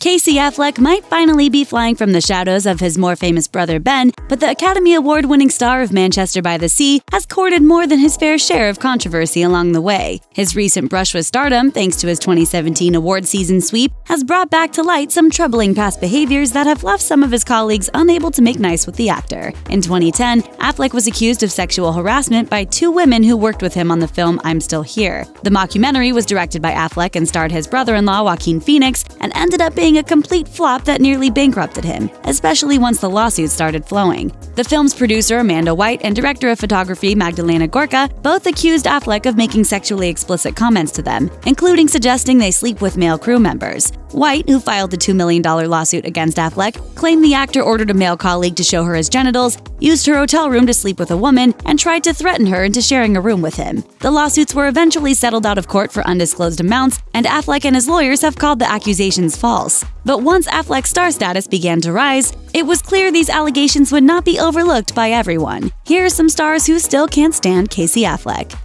Casey Affleck might finally be flying from the shadows of his more famous brother Ben, but the Academy Award winning star of Manchester by the Sea has courted more than his fair share of controversy along the way. His recent brush with stardom, thanks to his 2017 award season sweep, has brought back to light some troubling past behaviors that have left some of his colleagues unable to make nice with the actor. In 2010, Affleck was accused of sexual harassment by two women who worked with him on the film I'm Still Here. The mockumentary was directed by Affleck and starred his brother in law Joaquin Phoenix and ended up being being a complete flop that nearly bankrupted him, especially once the lawsuits started flowing. The film's producer, Amanda White, and director of photography, Magdalena Gorka, both accused Affleck of making sexually explicit comments to them, including suggesting they sleep with male crew members. White, who filed the $2 million lawsuit against Affleck, claimed the actor ordered a male colleague to show her his genitals, used her hotel room to sleep with a woman, and tried to threaten her into sharing a room with him. The lawsuits were eventually settled out of court for undisclosed amounts, and Affleck and his lawyers have called the accusations false. But once Affleck's star status began to rise, it was clear these allegations would not be overlooked by everyone. Here are some stars who still can't stand Casey Affleck.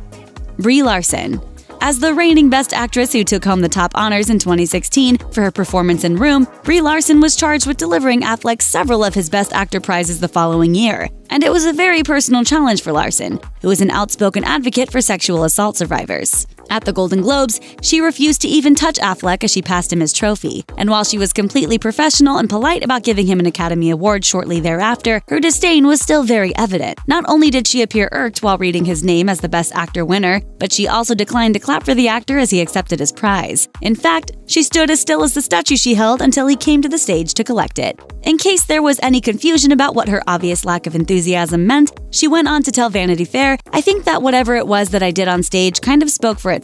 Brie Larson. As the reigning Best Actress who took home the top honors in 2016 for her performance in Room, Brie Larson was charged with delivering Affleck several of his Best Actor prizes the following year. And it was a very personal challenge for Larson, who is an outspoken advocate for sexual assault survivors. At the Golden Globes, she refused to even touch Affleck as she passed him his trophy. And while she was completely professional and polite about giving him an Academy Award shortly thereafter, her disdain was still very evident. Not only did she appear irked while reading his name as the Best Actor winner, but she also declined to clap for the actor as he accepted his prize. In fact, she stood as still as the statue she held until he came to the stage to collect it. In case there was any confusion about what her obvious lack of enthusiasm meant, she went on to tell Vanity Fair, I think that whatever it was that I did on stage kind of spoke for itself.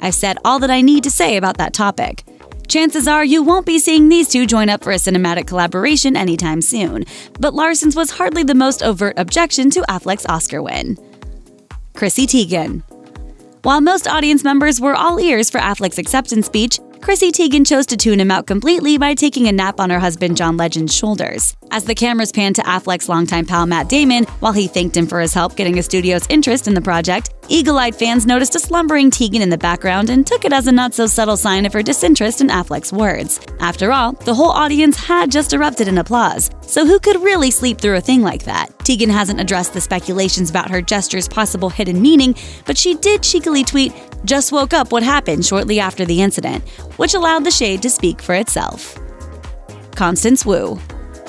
I've said all that I need to say about that topic. Chances are you won't be seeing these two join up for a cinematic collaboration anytime soon, but Larson's was hardly the most overt objection to Affleck's Oscar win. Chrissy Teigen. While most audience members were all ears for Affleck's acceptance speech, Chrissy Teigen chose to tune him out completely by taking a nap on her husband John Legend's shoulders. As the cameras panned to Affleck's longtime pal Matt Damon, while he thanked him for his help getting a studio's interest in the project, Eagle eyed fans noticed a slumbering Teigen in the background and took it as a not so subtle sign of her disinterest in Affleck's words. After all, the whole audience had just erupted in applause, so who could really sleep through a thing like that? Teigen hasn't addressed the speculations about her gesture's possible hidden meaning, but she did cheekily tweet, Just woke up what happened shortly after the incident, which allowed the shade to speak for itself. Constance Wu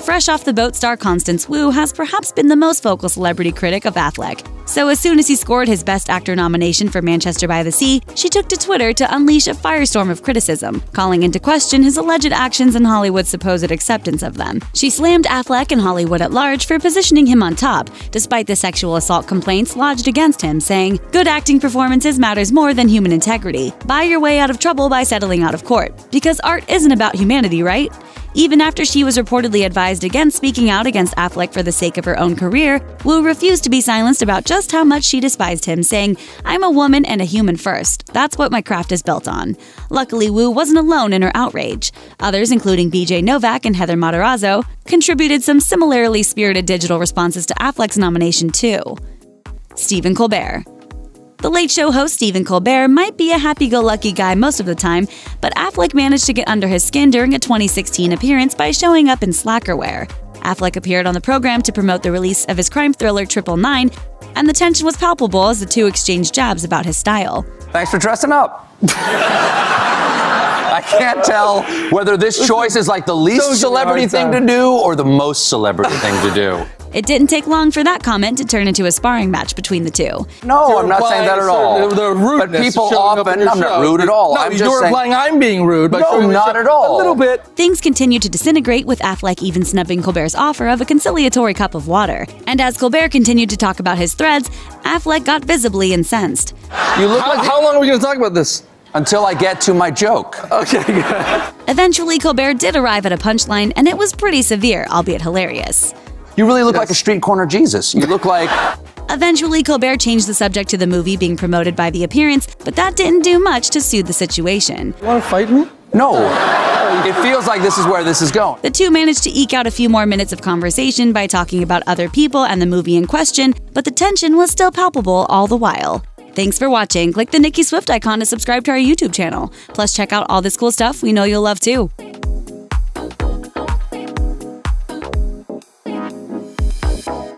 Fresh off the boat star Constance Wu has perhaps been the most vocal celebrity critic of Affleck. So as soon as he scored his Best Actor nomination for Manchester by the Sea, she took to Twitter to unleash a firestorm of criticism, calling into question his alleged actions and Hollywood's supposed acceptance of them. She slammed Affleck and Hollywood at large for positioning him on top, despite the sexual assault complaints lodged against him, saying, Good acting performances matters more than human integrity. Buy your way out of trouble by settling out of court. Because art isn't about humanity, right? Even after she was reportedly advised against speaking out against Affleck for the sake of her own career, Wu refused to be silenced about just how much she despised him, saying, I'm a woman and a human first. That's what my craft is built on. Luckily, Wu wasn't alone in her outrage. Others, including BJ Novak and Heather Matarazzo, contributed some similarly spirited digital responses to Affleck's nomination, too. Stephen Colbert. The Late Show host Stephen Colbert might be a happy go lucky guy most of the time, but Affleck managed to get under his skin during a 2016 appearance by showing up in slackerwear. Affleck appeared on the program to promote the release of his crime thriller Triple Nine, and the tension was palpable as the two exchanged jabs about his style. Thanks for dressing up. I can't tell whether this choice is like the least celebrity thing to do or the most celebrity thing to do. It didn't take long for that comment to turn into a sparring match between the two. No, You're I'm not saying that at all. The, the but people often, I'm not rude at all. No, I'm just you're saying, implying I'm being rude. By no, not at all. A little bit. Things continued to disintegrate with Affleck even snubbing Colbert's offer of a conciliatory cup of water. And as Colbert continued to talk about his threads, Affleck got visibly incensed. You look how, like how long are we going to talk about this? Until I get to my joke. Okay, good. Eventually, Colbert did arrive at a punchline, and it was pretty severe, albeit hilarious. You really look yes. like a street corner Jesus. You look like. Eventually, Colbert changed the subject to the movie being promoted by the appearance, but that didn't do much to soothe the situation. You want to fight me? No. It feels like this is where this is going. The two managed to eke out a few more minutes of conversation by talking about other people and the movie in question, but the tension was still palpable all the while. Thanks for watching. Click the Nicki Swift icon to subscribe to our YouTube channel. Plus, check out all this cool stuff we know you'll love too.